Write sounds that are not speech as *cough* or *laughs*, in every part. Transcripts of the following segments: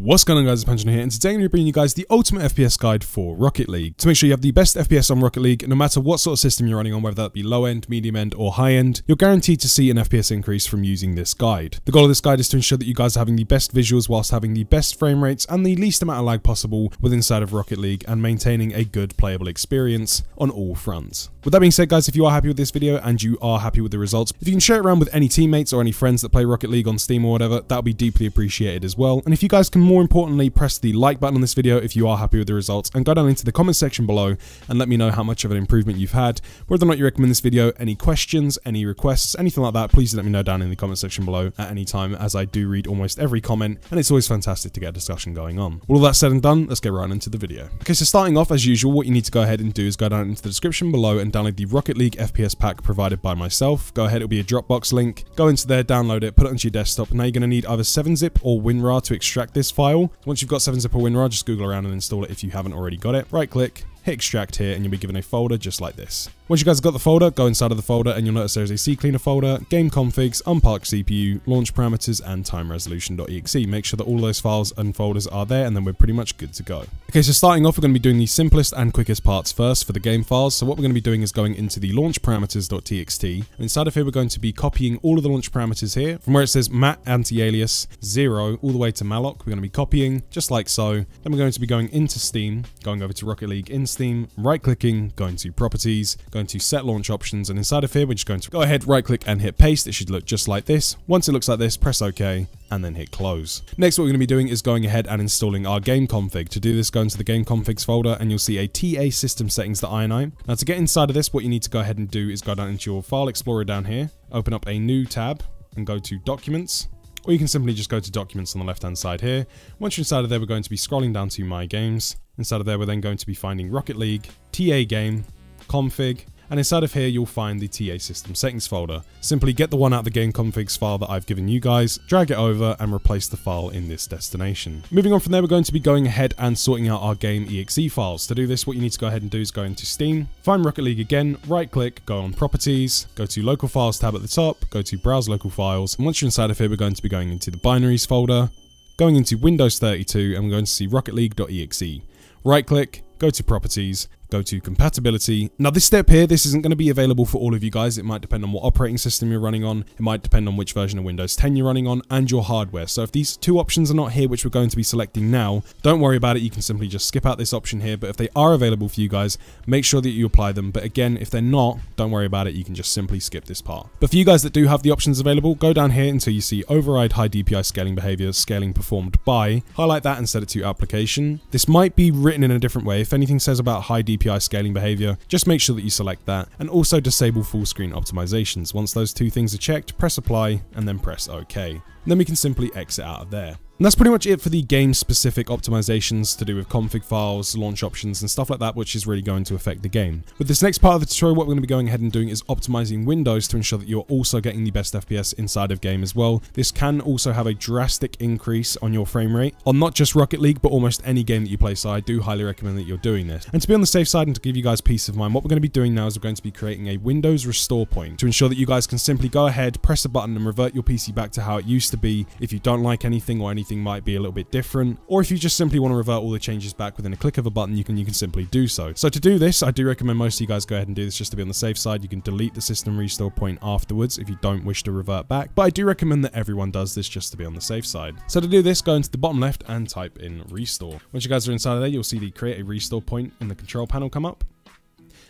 What's going on guys, it's Panjno here, and today I'm going to be bringing you guys the ultimate FPS guide for Rocket League. To make sure you have the best FPS on Rocket League, no matter what sort of system you're running on, whether that be low end, medium end, or high end, you're guaranteed to see an FPS increase from using this guide. The goal of this guide is to ensure that you guys are having the best visuals whilst having the best frame rates and the least amount of lag possible within inside of Rocket League and maintaining a good playable experience on all fronts. With that being said guys, if you are happy with this video and you are happy with the results, if you can share it around with any teammates or any friends that play Rocket League on Steam or whatever, that would be deeply appreciated as well. And if you guys can more importantly press the like button on this video if you are happy with the results and go down into the comment section below and let me know how much of an improvement you've had, whether or not you recommend this video, any questions, any requests, anything like that, please let me know down in the comment section below at any time as I do read almost every comment and it's always fantastic to get a discussion going on. With all that said and done, let's get right into the video. Okay, so starting off as usual, what you need to go ahead and do is go down into the description below and download the Rocket League FPS pack provided by myself. Go ahead, it'll be a Dropbox link. Go into there, download it, put it onto your desktop. Now you're going to need either 7-zip or WinRAR to extract this file. Once you've got 7-zip or WinRAR, just Google around and install it if you haven't already got it. Right click, hit extract here and you'll be given a folder just like this. Once you guys have got the folder, go inside of the folder and you'll notice there's a CCleaner folder, game configs, unparked CPU, launch parameters, and time resolution.exe. Make sure that all those files and folders are there and then we're pretty much good to go. Okay, so starting off, we're going to be doing the simplest and quickest parts first for the game files. So what we're going to be doing is going into the launch parameters.txt. Inside of here, we're going to be copying all of the launch parameters here from where it says mat anti-alias 0 all the way to malloc. We're going to be copying just like so. Then we're going to be going into Steam, going over to Rocket League in Steam, right clicking, going to properties, going to set launch options and inside of here we're just going to go ahead right click and hit paste it should look just like this once it looks like this press ok and then hit close. Next what we're going to be doing is going ahead and installing our game config. To do this go into the game configs folder and you'll see a TA system settings.ini. Now to get inside of this what you need to go ahead and do is go down into your file explorer down here, open up a new tab and go to documents or you can simply just go to documents on the left hand side here. Once you're inside of there we're going to be scrolling down to my games. Inside of there we're then going to be finding Rocket League, TA game, config, and inside of here you'll find the TA system settings folder. Simply get the one out of the game configs file that I've given you guys, drag it over and replace the file in this destination. Moving on from there we're going to be going ahead and sorting out our game exe files. To do this what you need to go ahead and do is go into Steam, find Rocket League again, right click, go on properties, go to local files tab at the top, go to browse local files and once you're inside of here we're going to be going into the binaries folder, going into Windows 32 and we're going to see Rocket League.exe. Right click, go to properties, go to compatibility. Now this step here, this isn't going to be available for all of you guys. It might depend on what operating system you're running on. It might depend on which version of Windows 10 you're running on and your hardware. So if these two options are not here, which we're going to be selecting now, don't worry about it. You can simply just skip out this option here. But if they are available for you guys, make sure that you apply them. But again, if they're not, don't worry about it. You can just simply skip this part. But for you guys that do have the options available, go down here until you see override high DPI scaling behavior, scaling performed by, highlight that and set it to application. This might be written in a different way. If anything says about high DPI scaling behavior, just make sure that you select that and also disable full screen optimizations. Once those two things are checked, press apply and then press OK. Then we can simply exit out of there. And that's pretty much it for the game specific optimizations to do with config files, launch options and stuff like that which is really going to affect the game. With this next part of the tutorial what we're going to be going ahead and doing is optimizing Windows to ensure that you're also getting the best FPS inside of game as well. This can also have a drastic increase on your frame rate on not just Rocket League but almost any game that you play so I do highly recommend that you're doing this. And to be on the safe side and to give you guys peace of mind what we're going to be doing now is we're going to be creating a Windows restore point to ensure that you guys can simply go ahead, press a button and revert your PC back to how it used to be if you don't like anything or anything might be a little bit different, or if you just simply want to revert all the changes back within a click of a button, you can you can simply do so. So to do this, I do recommend most of you guys go ahead and do this just to be on the safe side. You can delete the system restore point afterwards if you don't wish to revert back, but I do recommend that everyone does this just to be on the safe side. So to do this, go into the bottom left and type in restore. Once you guys are inside of there, you'll see the create a restore point in the control panel come up.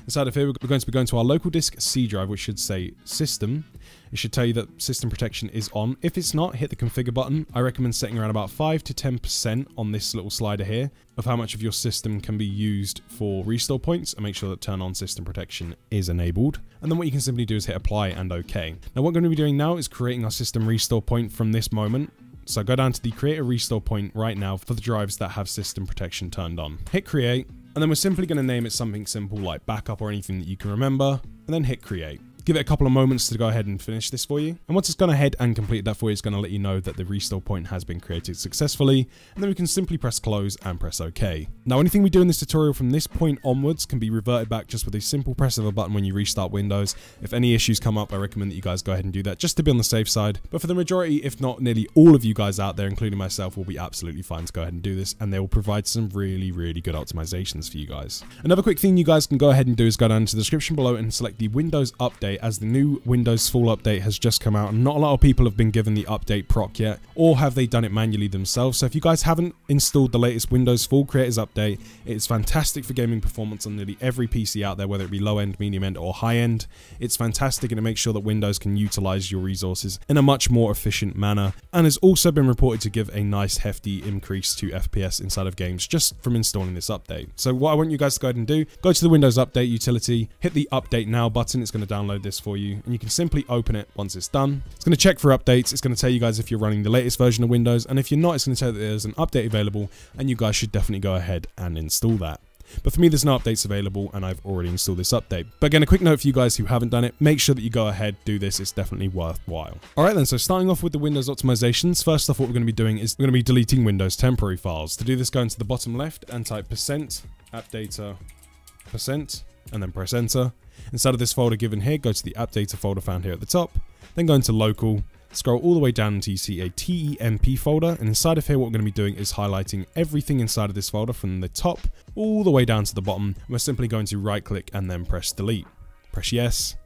Inside of here, we're going to be going to our local disk C drive, which should say system. It should tell you that system protection is on. If it's not, hit the configure button. I recommend setting around about 5 to 10% on this little slider here of how much of your system can be used for restore points and make sure that turn on system protection is enabled. And then what you can simply do is hit apply and OK. Now what we're going to be doing now is creating our system restore point from this moment. So go down to the create a restore point right now for the drives that have system protection turned on. Hit create and then we're simply going to name it something simple like backup or anything that you can remember and then hit create. Give it a couple of moments to go ahead and finish this for you. And once it's gone ahead and completed that for you, it's going to let you know that the restore point has been created successfully. And then we can simply press close and press OK. Now, anything we do in this tutorial from this point onwards can be reverted back just with a simple press of a button when you restart Windows. If any issues come up, I recommend that you guys go ahead and do that just to be on the safe side. But for the majority, if not nearly all of you guys out there, including myself, will be absolutely fine to go ahead and do this. And they will provide some really, really good optimizations for you guys. Another quick thing you guys can go ahead and do is go down to the description below and select the Windows Update as the new Windows Fall Update has just come out and not a lot of people have been given the update proc yet or have they done it manually themselves. So if you guys haven't installed the latest Windows Fall Creators Update, it's fantastic for gaming performance on nearly every PC out there, whether it be low end, medium end or high end. It's fantastic and it makes sure that Windows can utilize your resources in a much more efficient manner and has also been reported to give a nice hefty increase to FPS inside of games just from installing this update. So what I want you guys to go ahead and do, go to the Windows Update utility, hit the Update Now button, it's going to download this for you, and you can simply open it once it's done. It's going to check for updates, it's going to tell you guys if you're running the latest version of Windows, and if you're not, it's going to tell you that there's an update available, and you guys should definitely go ahead and install that. But for me, there's no updates available and I've already installed this update. But again, a quick note for you guys who haven't done it, make sure that you go ahead, do this, it's definitely worthwhile. All right then, so starting off with the Windows optimizations, first off what we're going to be doing is we're going to be deleting Windows temporary files. To do this, go into the bottom left and type percent app data percent and then press enter. Inside of this folder given here, go to the data folder found here at the top, then go into local, Scroll all the way down until you see a TEMP folder, and inside of here what we're going to be doing is highlighting everything inside of this folder from the top all the way down to the bottom. We're simply going to right click and then press delete. Press yes.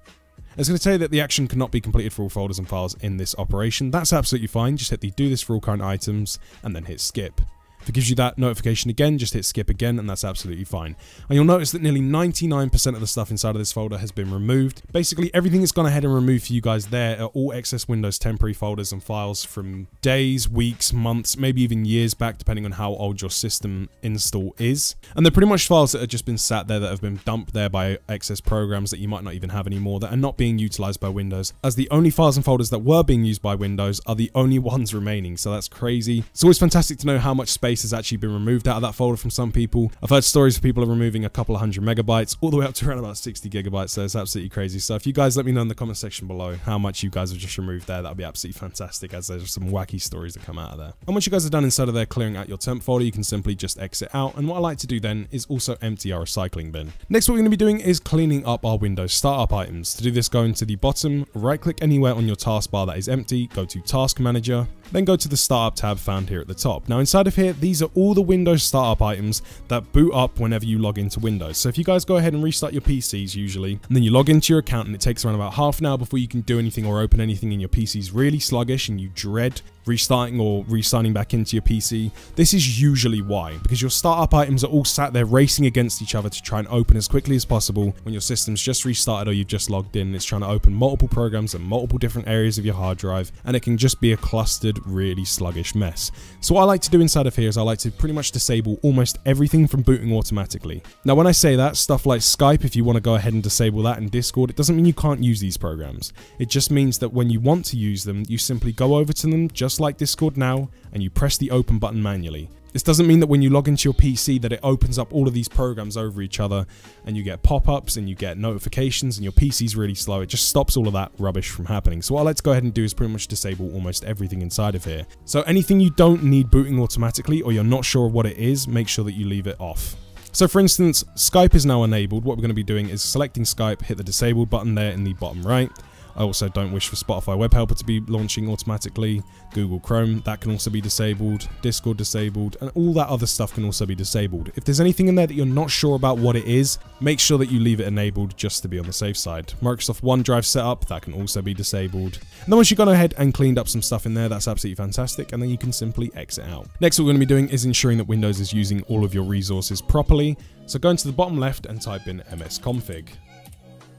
It's going to tell you that the action cannot be completed for all folders and files in this operation. That's absolutely fine, just hit the do this for all current items and then hit skip. If it gives you that notification again, just hit skip again and that's absolutely fine. And you'll notice that nearly 99% of the stuff inside of this folder has been removed. Basically everything that's gone ahead and removed for you guys there are all excess Windows temporary folders and files from days, weeks, months, maybe even years back depending on how old your system install is. And they're pretty much files that have just been sat there that have been dumped there by excess programs that you might not even have anymore that are not being utilized by Windows as the only files and folders that were being used by Windows are the only *laughs* ones remaining. So that's crazy. It's always fantastic to know how much space space has actually been removed out of that folder from some people. I've heard stories of people are removing a couple of hundred megabytes all the way up to *laughs* around about 60 gigabytes. So it's absolutely crazy. So if you guys let me know in the comment section below how much you guys have just removed there, that would be absolutely fantastic as there's some wacky stories that come out of there. And once you guys are done inside of there clearing out your temp folder, you can simply just exit out. And what I like to do then is also empty our recycling bin. Next, what we're going to be doing is cleaning up our Windows startup items. To do this, go into the bottom, right click anywhere on your taskbar that is empty, go to Task Manager, then go to the Startup tab found here at the top. Now inside of here, these are all the Windows startup items that boot up whenever you log into Windows. So if you guys go ahead and restart your PCs usually, and then you log into your account and it takes around about half an hour before you can do anything or open anything and your PC's really sluggish and you dread restarting or re-signing back into your PC. This is usually why, because your startup items are all sat there racing against each other to try and open as quickly as possible when your system's just restarted or you've just logged in. It's trying to open multiple programs and multiple different areas of your hard drive, and it can just be a clustered, really sluggish mess. So what I like to do inside of here is I like to pretty much disable almost everything from booting automatically. Now when I say that, stuff like Skype, if you want to go ahead and disable that, and Discord, it doesn't mean you can't use these programs. It just means that when you want to use them, you simply go over to them just just like Discord now, and you press the open button manually. This doesn't mean that when you log into your PC that it opens up all of these programs over each other and you get pop-ups and you get notifications and your PC's really slow. It just stops all of that rubbish from happening. So what to go ahead and do is pretty much disable almost everything inside of here. So anything you don't need booting automatically or you're not sure what it is, make sure that you leave it off. So for instance, Skype is now enabled. What we're going to be doing is selecting Skype, hit the disabled button there in the bottom right. I also don't wish for Spotify Web Helper to be launching automatically. Google Chrome, that can also be disabled. Discord disabled, and all that other stuff can also be disabled. If there's anything in there that you're not sure about what it is, make sure that you leave it enabled just to be on the safe side. Microsoft OneDrive setup, that can also be disabled. And then once you've gone ahead and cleaned up some stuff in there, that's absolutely fantastic, and then you can simply exit out. Next, what we're going to be doing is ensuring that Windows is using all of your resources properly. So go into the bottom left and type in msconfig.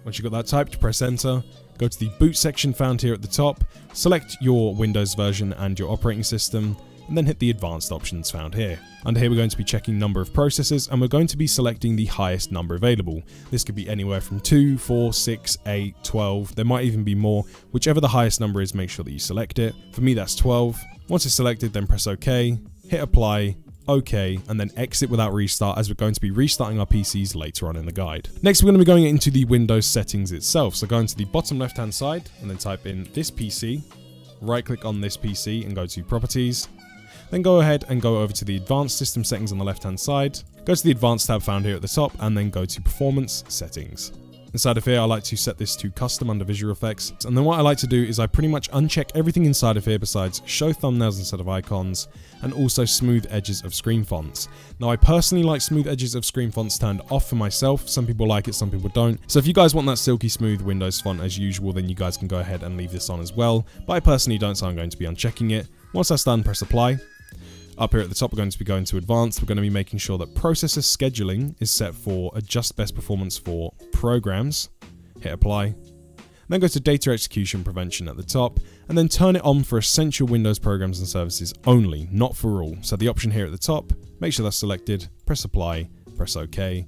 Once you've got that typed, press enter, Go to the boot section found here at the top, select your Windows version and your operating system, and then hit the advanced options found here. Under here we're going to be checking number of processors and we're going to be selecting the highest number available. This could be anywhere from 2, 4, 6, 8, 12, there might even be more. Whichever the highest number is, make sure that you select it. For me that's 12. Once it's selected then press OK, hit apply, OK, and then exit without restart as we're going to be restarting our PCs later on in the guide. Next, we're going to be going into the Windows settings itself. So go into the bottom left hand side and then type in this PC, right click on this PC and go to properties. Then go ahead and go over to the advanced system settings on the left hand side, go to the advanced tab found here at the top and then go to performance settings. Inside of here, I like to set this to custom under visual effects. And then what I like to do is I pretty much uncheck everything inside of here besides show thumbnails instead of icons and also smooth edges of screen fonts. Now I personally like smooth edges of screen fonts turned off for myself. Some people like it, some people don't. So if you guys want that silky smooth Windows font as usual, then you guys can go ahead and leave this on as well. But I personally don't, so I'm going to be unchecking it. Once that's done, press apply. Up here at the top, we're going to be going to advanced. We're going to be making sure that processor scheduling is set for adjust best performance for programs. Hit apply. Then go to data execution prevention at the top, and then turn it on for essential Windows programs and services only, not for all. So the option here at the top, make sure that's selected, press apply, press OK,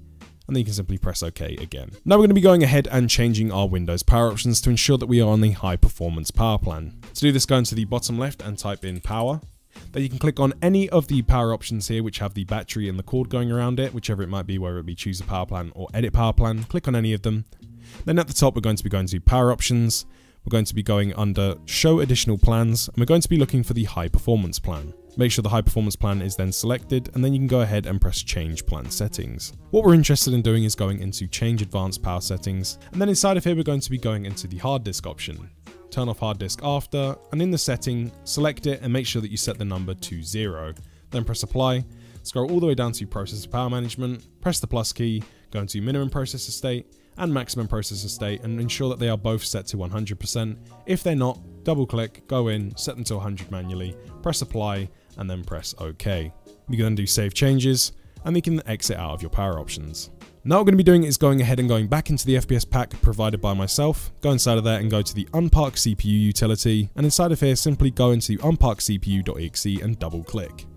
and then you can simply press OK again. Now we're going to be going ahead and changing our Windows power options to ensure that we are on the high performance power plan. To do this, go into the bottom left and type in power, then you can click on any of the power options here which have the battery and the cord going around it, whichever it might be, whether it be choose a power plan or edit power plan. Click on any of them. Then at the top we're going to be going to power options. We're going to be going under show additional plans and we're going to be looking for the high performance plan. Make sure the high performance plan is then selected and then you can go ahead and press change plan settings. What we're interested in doing is going into change advanced power settings and then inside of here we're going to be going into the hard disk option turn off hard disk after, and in the setting, select it and make sure that you set the number to zero. Then press apply, scroll all the way down to processor power management, press the plus key, go into minimum processor state and maximum processor state and ensure that they are both set to 100%. If they're not, double click, go in, set them to 100 manually, press apply and then press OK. You can then do save changes and you can exit out of your power options. Now what we're going to be doing is going ahead and going back into the FPS pack provided by myself, go inside of there and go to the unpark CPU utility, and inside of here simply go into unparkcpu.exe and double click.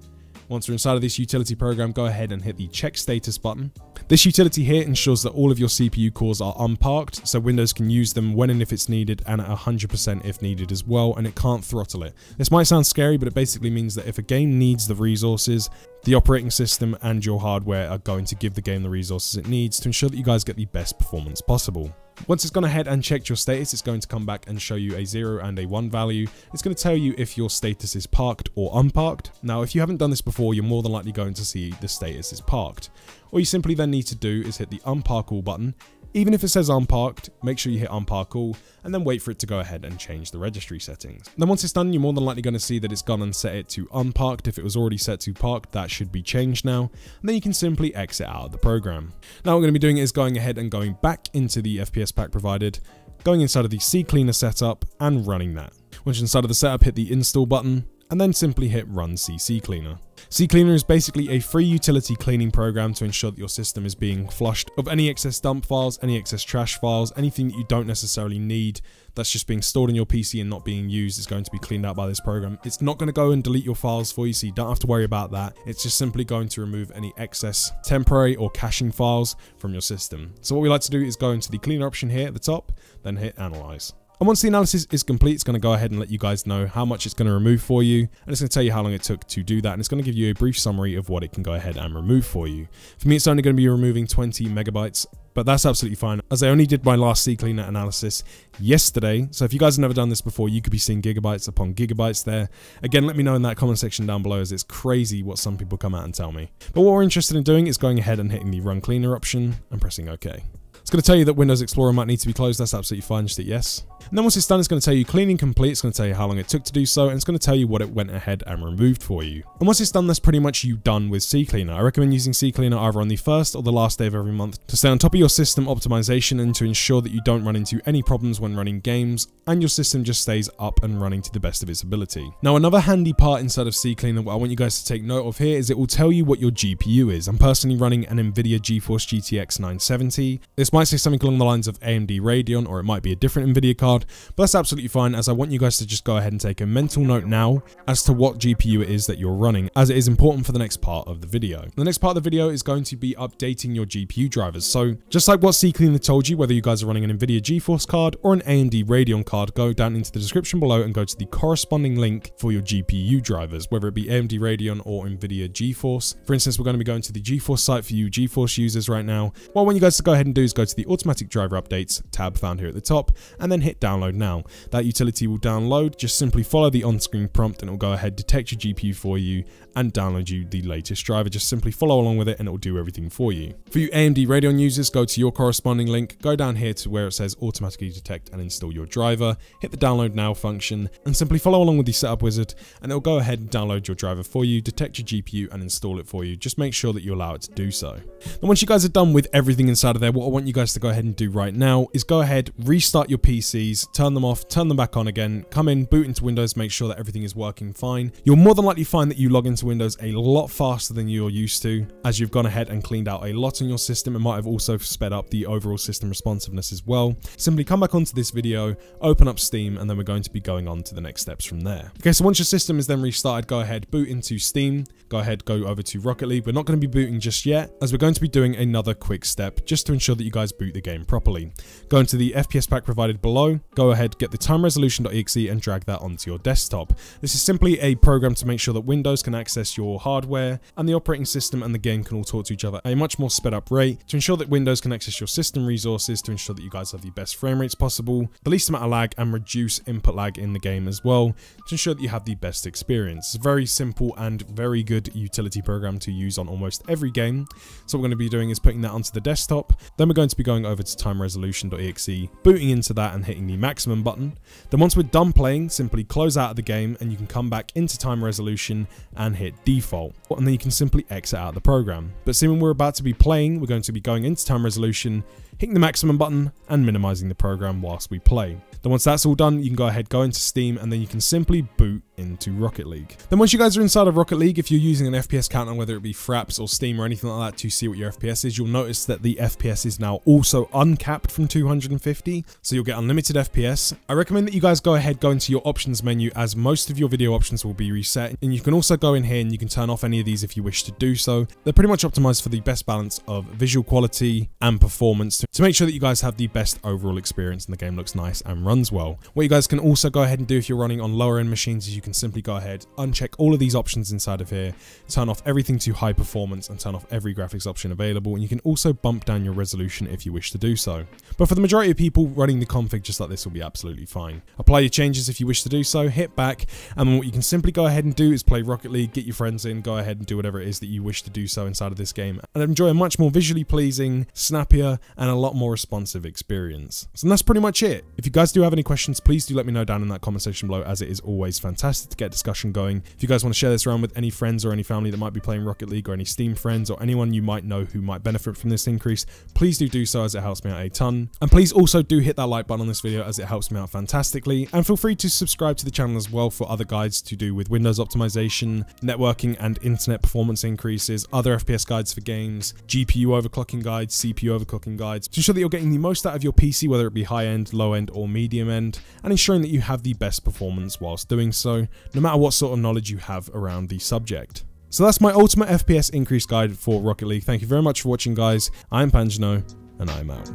Once you're inside of this utility program, go ahead and hit the check status button. This utility here ensures that all of your CPU cores are unparked, so Windows can use them when and if it's needed and at 100% if needed as well, and it can't throttle it. This might sound scary, but it basically means that if a game needs the resources, the operating system and your hardware are going to give the game the resources it needs to ensure that you guys get the best performance possible. Once it's gone ahead and checked your status, it's going to come back and show you a 0 and a 1 value. It's going to tell you if your status is parked or unparked. Now, if you haven't done this before, you're more than likely going to see the status is parked. All you simply then need to do is hit the unpark all button even if it says unparked, make sure you hit unpark all and then wait for it to go ahead and change the registry settings. Then once it's done, you're more than likely going to see that it's gone and set it to unparked. If it was already set to parked, that should be changed now. And then you can simply exit out of the program. Now what we're going to be doing is going ahead and going back into the FPS pack provided, going inside of the CCleaner setup and running that. Once you're inside of the setup, hit the install button and then simply hit run CCleaner. CCleaner is basically a free utility cleaning program to ensure that your system is being flushed of any excess dump files, any excess trash files, anything that you don't necessarily need that's just being stored in your PC and not being used is going to be cleaned out by this program. It's not going to go and delete your files for you, so you don't have to worry about that. It's just simply going to remove any excess temporary or caching files from your system. So what we like to do is go into the cleaner option here at the top, then hit analyze. And once the analysis is complete, it's going to go ahead and let you guys know how much it's going to remove for you. And it's going to tell you how long it took to do that. And it's going to give you a brief summary of what it can go ahead and remove for you. For me, it's only going to be removing 20 megabytes, but that's absolutely fine as I only did my last CCleaner analysis yesterday. So if you guys have never done this before, you could be seeing gigabytes upon gigabytes there. Again, let me know in that comment section down below as it's crazy what some people come out and tell me. But what we're interested in doing is going ahead and hitting the run cleaner option and pressing OK. It's going to tell you that Windows Explorer might need to be closed. That's absolutely fine. Just hit yes. And then once it's done, it's going to tell you cleaning complete. It's going to tell you how long it took to do so. And it's going to tell you what it went ahead and removed for you. And once it's done, that's pretty much you done with CCleaner. I recommend using CCleaner either on the first or the last day of every month to stay on top of your system optimization and to ensure that you don't run into any problems when running games and your system just stays up and running to the best of its ability. Now, another handy part inside of CCleaner, what I want you guys to take note of here is it will tell you what your GPU is. I'm personally running an NVIDIA GeForce GTX 970. This might say something along the lines of AMD Radeon or it might be a different NVIDIA card but that's absolutely fine as I want you guys to just go ahead and take a mental note now as to what GPU it is that you're running, as it is important for the next part of the video. The next part of the video is going to be updating your GPU drivers. So just like what CCleaner told you, whether you guys are running an NVIDIA GeForce card or an AMD Radeon card, go down into the description below and go to the corresponding link for your GPU drivers, whether it be AMD Radeon or NVIDIA GeForce. For instance, we're going to be going to the GeForce site for you GeForce users right now. What I want you guys to go ahead and do is go to the automatic driver updates tab found here at the top and then hit download now. That utility will download, just simply follow the on-screen prompt and it will go ahead, detect your GPU for you and download you the latest driver. Just simply follow along with it and it will do everything for you. For you AMD Radeon users, go to your corresponding link, go down here to where it says automatically detect and install your driver, hit the download now function and simply follow along with the setup wizard and it'll go ahead and download your driver for you, detect your GPU and install it for you. Just make sure that you allow it to do so. And once you guys are done with everything inside of there, what I want you guys to go ahead and do right now is go ahead, restart your PCs, turn them off, turn them back on again, come in, boot into Windows, make sure that everything is working fine. You'll more than likely find that you log into Windows a lot faster than you're used to as you've gone ahead and cleaned out a lot on your system. It might have also sped up the overall system responsiveness as well. Simply come back onto this video, open up Steam, and then we're going to be going on to the next steps from there. Okay, so once your system is then restarted, go ahead, boot into Steam, go ahead, go over to Rocket League. We're not going to be booting just yet, as we're going to be doing another quick step just to ensure that you guys boot the game properly. Go into the FPS pack provided below, go ahead, get the time resolution.exe and drag that onto your desktop. This is simply a program to make sure that Windows can access your hardware and the operating system and the game can all talk to each other at a much more sped up rate to ensure that Windows can access your system resources to ensure that you guys have the best frame rates possible, the least amount of lag and reduce input lag in the game as well to ensure that you have the best experience. Very simple and very good utility program to use on almost every game. So what we're going to be doing is putting that onto the desktop. Then we're going to be going over to timeresolution.exe, booting into that and hitting the maximum button. Then once we're done playing, simply close out of the game and you can come back into time resolution and hit default. And then you can simply exit out of the program. But seeing we're about to be playing, we're going to be going into time resolution, hitting the maximum button and minimizing the program whilst we play. Then once that's all done, you can go ahead, go into Steam, and then you can simply boot into Rocket League. Then once you guys are inside of Rocket League, if you're using an FPS counter, whether it be Fraps or Steam or anything like that to see what your FPS is, you'll notice that the FPS is now also uncapped from 250, so you'll get unlimited FPS. I recommend that you guys go ahead, go into your options menu as most of your video options will be reset, and you can also go in here and you can turn off any of these if you wish to do so. They're pretty much optimized for the best balance of visual quality and performance to make sure that you guys have the best overall experience and the game looks nice and runs well. What you guys can also go ahead and do if you're running on lower end machines is you can simply go ahead, uncheck all of these options inside of here, turn off everything to high performance and turn off every graphics option available. And you can also bump down your resolution if you wish to do so. But for the majority of people, running the config just like this will be absolutely fine. Apply your changes if you wish to do so, hit back, and what you can simply go ahead and do is play Rocket League, get your friends in, go ahead and do whatever it is that you wish to do so inside of this game, and enjoy a much more visually pleasing, snappier, and a lot more responsive experience. So that's pretty much it. If you guys do have any questions, please do let me know down in that comment section below as it is always fantastic to get discussion going. If you guys want to share this around with any friends or any family that might be playing Rocket League or any Steam friends or anyone you might know who might benefit from this increase, please do do so as it helps me out a ton. And please also do hit that like button on this video as it helps me out fantastically. And feel free to subscribe to the channel as well for other guides to do with Windows optimization, networking and internet performance increases, other FPS guides for games, GPU overclocking guides, CPU overclocking guides, to ensure that you're getting the most out of your PC, whether it be high end, low end or medium end, and ensuring that you have the best performance whilst doing so, no matter what sort of knowledge you have around the subject. So that's my ultimate FPS increase guide for Rocket League. Thank you very much for watching guys. I'm Panjno and I'm out.